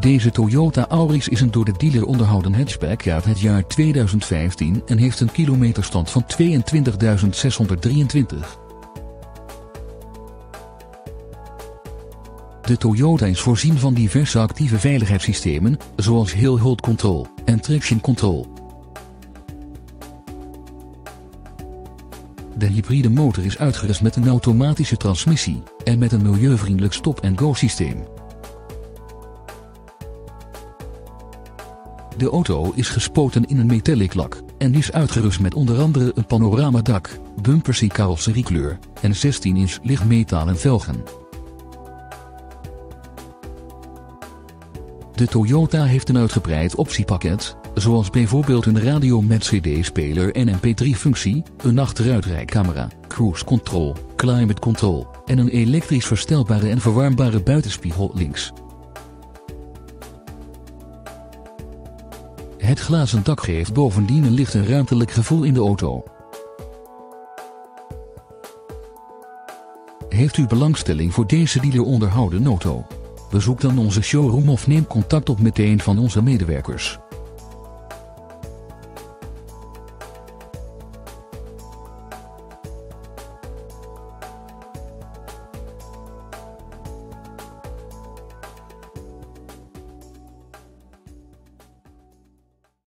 Deze Toyota Auris is een door de dealer onderhouden hatchback uit het jaar 2015 en heeft een kilometerstand van 22.623. De Toyota is voorzien van diverse actieve veiligheidssystemen, zoals Hill Hold Control en Traction Control. De hybride motor is uitgerust met een automatische transmissie en met een milieuvriendelijk stop-and-go systeem. De auto is gespoten in een metallic lak en is uitgerust met onder andere een panoramadak, bumpers in carrosseriekleur en 16-inch lichtmetalen velgen. De Toyota heeft een uitgebreid optiepakket, zoals bijvoorbeeld een radio met cd-speler en mp3-functie, een achteruitrijcamera, cruise control, climate control en een elektrisch verstelbare en verwarmbare buitenspiegel links. Het glazen dak geeft bovendien een licht en ruimtelijk gevoel in de auto. Heeft u belangstelling voor deze dealer onderhouden auto? Bezoek dan onze showroom of neem contact op met een van onze medewerkers.